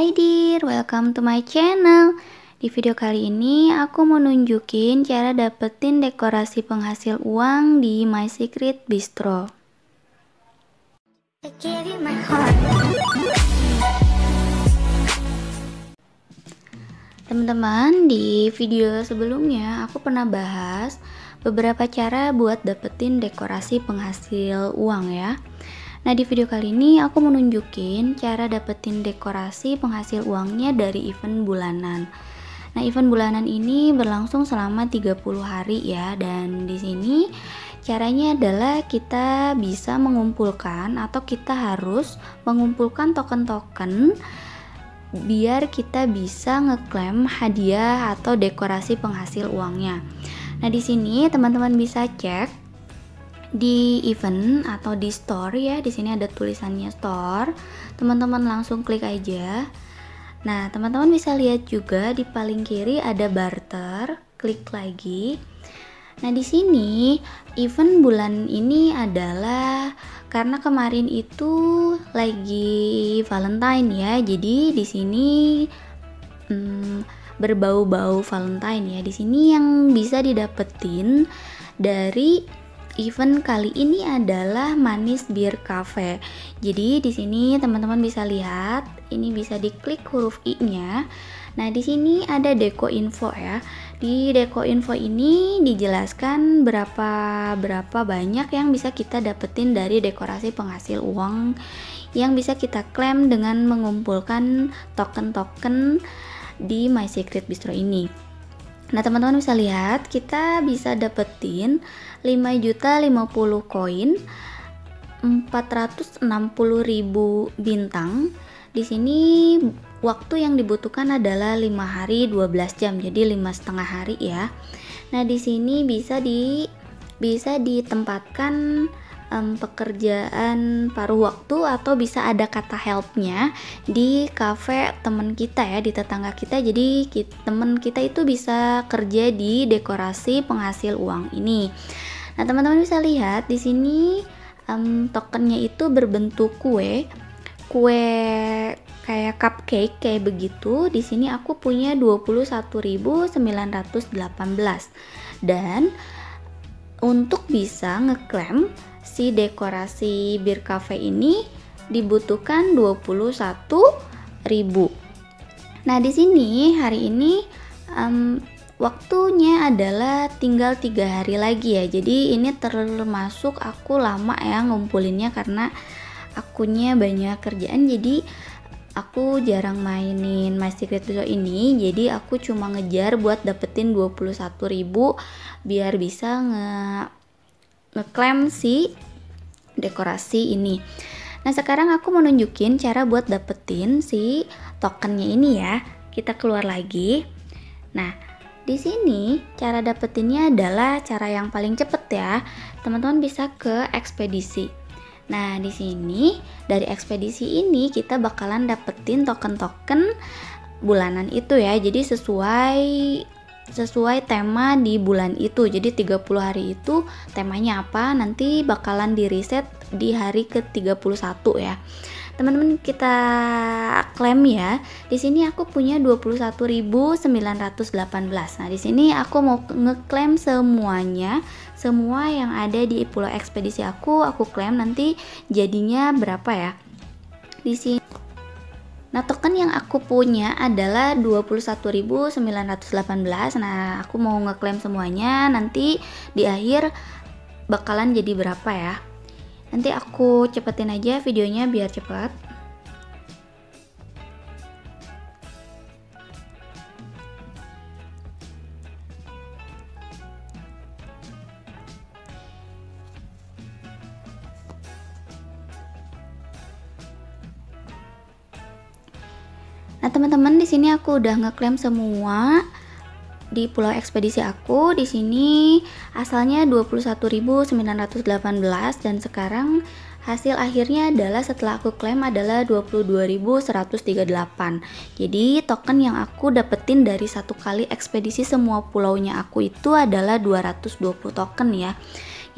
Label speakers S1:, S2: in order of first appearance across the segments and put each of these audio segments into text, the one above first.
S1: Hai dear, welcome to my channel. Di video kali ini aku mau nunjukin cara dapetin dekorasi penghasil uang di My Secret Bistro. Teman-teman, di video sebelumnya aku pernah bahas beberapa cara buat dapetin dekorasi penghasil uang ya. Nah di video kali ini aku mau nunjukin cara dapetin dekorasi penghasil uangnya dari event bulanan. Nah event bulanan ini berlangsung selama 30 hari ya dan di sini caranya adalah kita bisa mengumpulkan atau kita harus mengumpulkan token-token biar kita bisa ngeklaim hadiah atau dekorasi penghasil uangnya. Nah, di sini teman-teman bisa cek di event atau di store ya di sini ada tulisannya store. Teman-teman langsung klik aja. Nah teman-teman bisa lihat juga di paling kiri ada barter klik lagi. Nah di sini event bulan ini adalah karena kemarin itu lagi Valentine ya jadi di sini hmm, berbau-bau Valentine ya. Di sini yang bisa didapetin dari event kali ini adalah Manis Bir Cafe. Jadi di sini teman-teman bisa lihat, ini bisa diklik huruf I-nya. Nah, di sini ada deco info ya. Di deco info ini dijelaskan berapa berapa banyak yang bisa kita dapetin dari dekorasi penghasil uang yang bisa kita klaim dengan mengumpulkan token-token di My Secret Bistro ini. Nah, teman-teman bisa lihat kita bisa dapetin 5 juta 50 koin 460.000 bintang. Di sini waktu yang dibutuhkan adalah 5 hari 12 jam. Jadi 5 setengah hari ya. Nah, di sini bisa di bisa ditempatkan um, pekerjaan paruh waktu atau bisa ada kata helpnya di cafe teman kita ya di tetangga kita. Jadi kita, teman kita itu bisa kerja di dekorasi penghasil uang ini. Nah teman-teman bisa lihat di sini um, tokennya itu berbentuk kue. Kue kayak cupcake kayak begitu. Di sini aku punya 21.918 dan untuk bisa ngeklaim si dekorasi bir cafe ini dibutuhkan 21.000. Nah, di sini hari ini um, waktunya adalah tinggal tiga hari lagi ya. Jadi ini termasuk aku lama ya ngumpulinnya karena akunya banyak kerjaan jadi aku jarang mainin My Secret Video ini jadi aku cuma ngejar buat dapetin 21.000 biar bisa nge ngeklaim si dekorasi ini. Nah, sekarang aku mau nunjukin cara buat dapetin si tokennya ini ya. Kita keluar lagi. Nah, di sini cara dapetinnya adalah cara yang paling cepet ya. Teman-teman bisa ke ekspedisi. Nah, di sini dari ekspedisi ini kita bakalan dapetin token-token bulanan itu ya. Jadi sesuai sesuai tema di bulan itu. Jadi 30 hari itu temanya apa? Nanti bakalan di reset di hari ke-31 ya. Teman-teman kita klaim ya. Di sini aku punya 21.918. Nah, di sini aku mau ngeklaim semuanya, semua yang ada di Pulau Ekspedisi aku, aku klaim nanti jadinya berapa ya? Di sini Nah, token yang aku punya adalah 21.918. Nah, aku mau ngeklaim semuanya. Nanti di akhir bakalan jadi berapa ya? Nanti aku cepetin aja videonya biar cepat. Teman-teman di sini aku udah ngeklaim semua di pulau ekspedisi aku. Di sini asalnya 21.918 dan sekarang hasil akhirnya adalah setelah aku klaim adalah 22.138. Jadi token yang aku dapetin dari satu kali ekspedisi semua pulaunya aku itu adalah 220 token ya.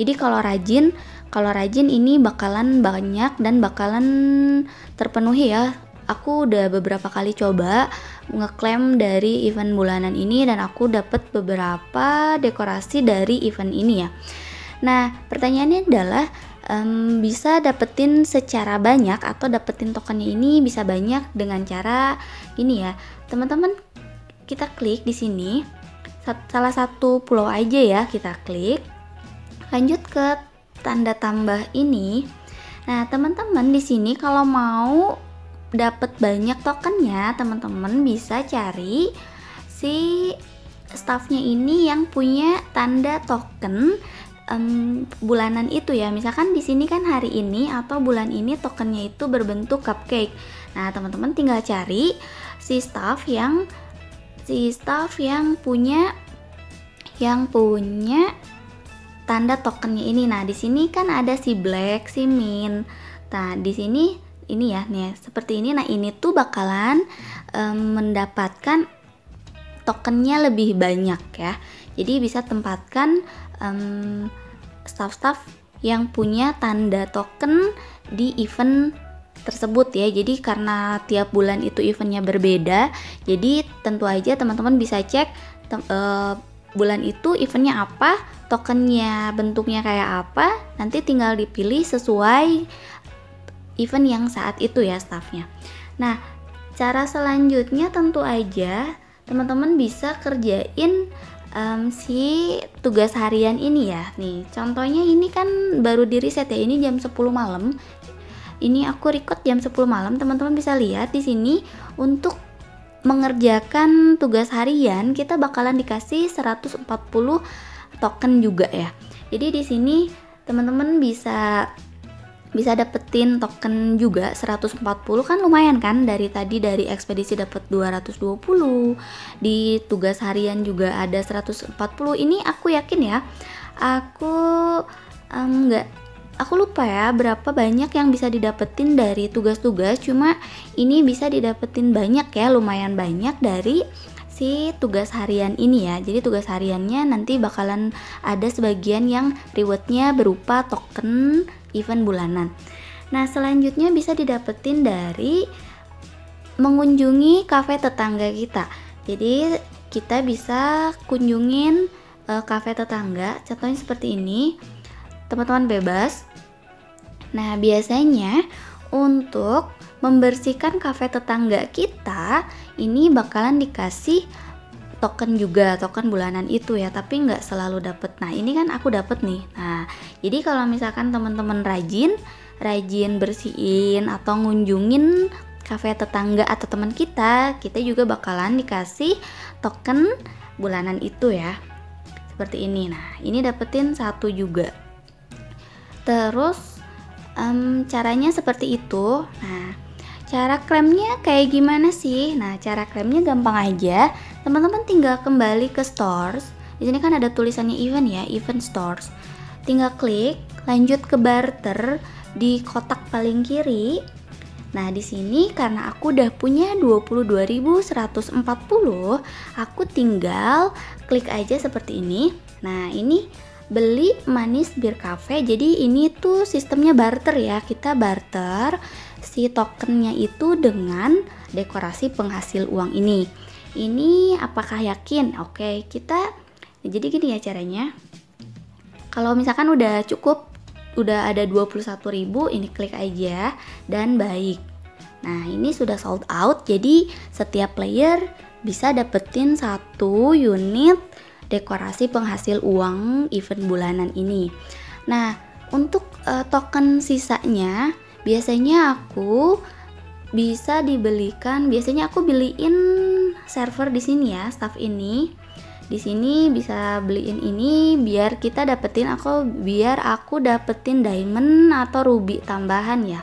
S1: Jadi kalau rajin, kalau rajin ini bakalan banyak dan bakalan terpenuhi ya aku udah beberapa kali coba ngeklaim dari event bulanan ini dan aku dapat beberapa dekorasi dari event ini ya. Nah, pertanyaannya adalah um, bisa dapetin secara banyak atau dapetin tokennya ini bisa banyak dengan cara ini ya. Teman-teman kita klik di sini salah satu pulau aja ya kita klik. Lanjut ke tanda tambah ini. Nah, teman-teman di sini kalau mau dapat banyak tokennya, teman-teman bisa cari si staffnya ini yang punya tanda token um, bulanan itu ya. Misalkan di sini kan hari ini atau bulan ini tokennya itu berbentuk cupcake. Nah, teman-teman tinggal cari si staff yang si staff yang punya yang punya tanda tokennya ini. Nah, di sini kan ada si black, si min. Nah, di sini ini ya, nih seperti ini. Nah, ini tuh bakalan um, mendapatkan tokennya lebih banyak ya. Jadi bisa tempatkan um, staff-staff yang punya tanda token di event tersebut ya. Jadi karena tiap bulan itu eventnya berbeda, jadi tentu aja teman-teman bisa cek uh, bulan itu eventnya apa, tokennya bentuknya kayak apa, nanti tinggal dipilih sesuai event yang saat itu ya staffnya. Nah, cara selanjutnya tentu aja teman-teman bisa kerjain um, si tugas harian ini ya. Nih, contohnya ini kan baru di reset ya. Ini jam 10 malam. Ini aku record jam 10 malam. Teman-teman bisa lihat di sini untuk mengerjakan tugas harian kita bakalan dikasih 140 token juga ya. Jadi di sini teman-teman bisa bisa dapetin token juga 140 kan lumayan kan? Dari tadi dari ekspedisi dapat 220 di tugas harian juga ada 140 ini aku yakin ya aku nggak um, aku lupa ya berapa banyak yang bisa didapetin dari tugas-tugas. Cuma ini bisa didapetin banyak ya lumayan banyak dari si tugas harian ini ya. Jadi tugas hariannya nanti bakalan ada sebagian yang rewardnya berupa token event bulanan. Nah selanjutnya bisa didapetin dari mengunjungi kafe tetangga kita. Jadi kita bisa kunjungin uh, kafe tetangga. Contohnya seperti ini. Teman-teman bebas. Nah, biasanya untuk membersihkan kafe tetangga kita, ini bakalan dikasih token juga, token bulanan itu ya, tapi nggak selalu dapet. Nah, ini kan aku dapet nih. Nah, jadi kalau misalkan teman-teman rajin, rajin bersihin atau ngunjungin kafe tetangga atau teman kita, kita juga bakalan dikasih token bulanan itu ya. Seperti ini. Nah, ini dapetin satu juga. Terus um, caranya seperti itu. Nah, cara klaimnya kayak gimana sih? Nah, cara klaimnya gampang aja. Teman-teman tinggal kembali ke stores. Di sini kan ada tulisannya event ya, event stores. Tinggal klik, lanjut ke barter di kotak paling kiri. Nah, di sini karena aku udah punya 22.140, aku tinggal klik aja seperti ini. Nah, ini beli manis bir cafe. Jadi ini tuh sistemnya barter ya. Kita barter si tokennya itu dengan dekorasi penghasil uang ini. Ini apakah yakin? Oke kita jadi gini ya caranya. Kalau misalkan udah cukup udah ada 21.000 ini klik aja dan baik. Nah ini sudah sold out. Jadi setiap player bisa dapetin satu unit dekorasi penghasil uang event bulanan ini. Nah, untuk uh, token sisanya biasanya aku bisa dibelikan, biasanya aku beliin server di sini ya, staff ini. Di sini bisa beliin ini biar kita dapetin aku biar aku dapetin diamond atau ruby tambahan ya.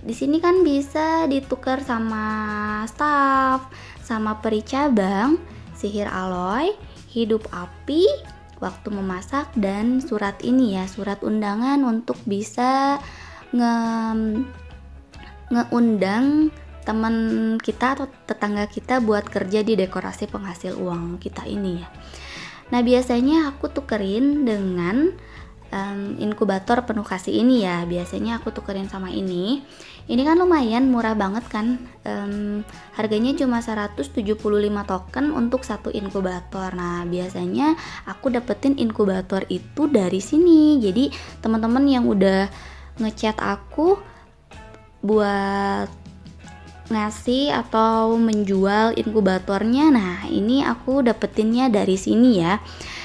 S1: Di sini kan bisa ditukar sama staff, sama peri cabang, sihir alloy, hidup api, waktu memasak dan surat ini ya, surat undangan untuk bisa nge ngeundang teman kita atau tetangga kita buat kerja di dekorasi penghasil uang kita ini ya. Nah, biasanya aku tukerin dengan um, inkubator penuh kasih ini ya. Biasanya aku tukerin sama ini. Ini kan lumayan murah banget kan? Um, harganya cuma 175 token untuk satu inkubator. Nah biasanya aku dapetin inkubator itu dari sini. Jadi teman-teman yang udah ngechat aku buat ngasih atau menjual inkubatornya nah ini aku dapetinnya dari sini ya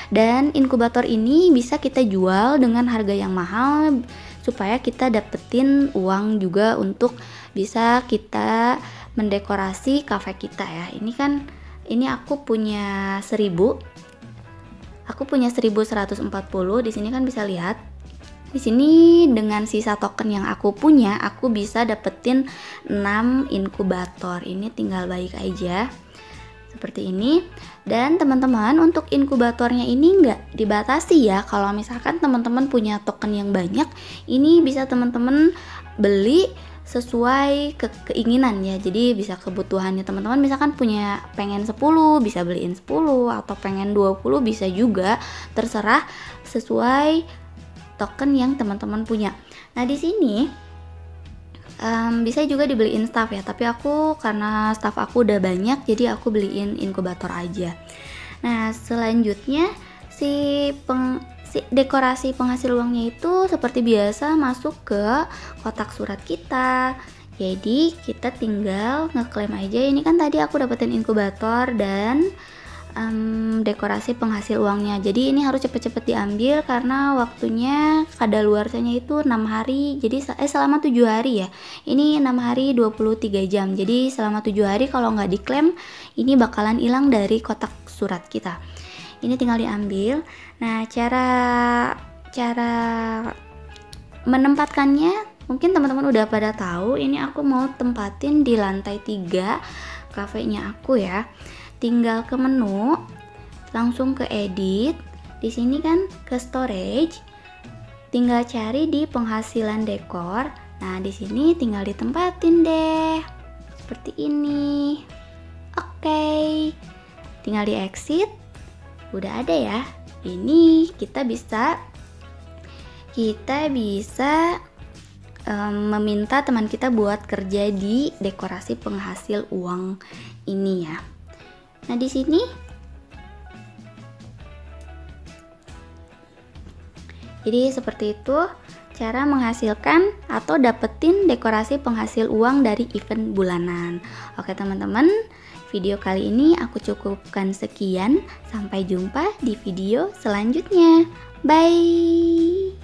S1: dan inkubator ini bisa kita jual dengan harga yang mahal supaya kita dapetin uang juga untuk bisa kita mendekorasi cafe kita ya. Ini kan ini aku punya 1000 aku punya 1140 di sini kan bisa lihat. Di sini dengan sisa token yang aku punya aku bisa dapetin 6 inkubator. Ini tinggal baik aja seperti ini. Dan teman-teman untuk inkubatornya ini nggak dibatasi ya. Kalau misalkan teman-teman punya token yang banyak ini bisa teman-teman beli sesuai ke keinginan ya. Jadi bisa kebutuhannya teman-teman misalkan punya pengen 10 bisa beliin 10 atau pengen 20 bisa juga. Terserah sesuai token yang teman-teman punya. Nah di sini um, bisa juga dibeliin staff ya tapi aku karena staff aku udah banyak jadi aku beliin inkubator aja. Nah selanjutnya si peng si dekorasi penghasil uangnya itu seperti biasa masuk ke kotak surat kita. Jadi kita tinggal ngeklaim aja ini kan tadi aku dapetin inkubator dan um, dekorasi penghasil uangnya. Jadi ini harus cepet-cepet diambil karena waktunya kadaluarsanya itu 6 hari. Jadi eh selama 7 hari ya. Ini 6 hari 23 jam. Jadi selama 7 hari kalau nggak diklaim ini bakalan hilang dari kotak surat kita. Ini tinggal diambil. Nah cara cara menempatkannya mungkin teman-teman udah pada tahu ini aku mau tempatin di lantai 3 kafenya aku ya tinggal ke menu, langsung ke edit. Di sini kan ke storage. Tinggal cari di penghasilan dekor. Nah, di sini tinggal ditempatin deh. Seperti ini. Oke. Tinggal di exit. Udah ada ya. Ini kita bisa kita bisa meminta teman kita buat kerja di dekorasi penghasil uang ini ya. Nah, di sini Jadi seperti itu cara menghasilkan atau dapetin dekorasi penghasil uang dari event bulanan. Oke teman-teman, video kali ini aku cukupkan sekian. Sampai jumpa di video selanjutnya. Bye.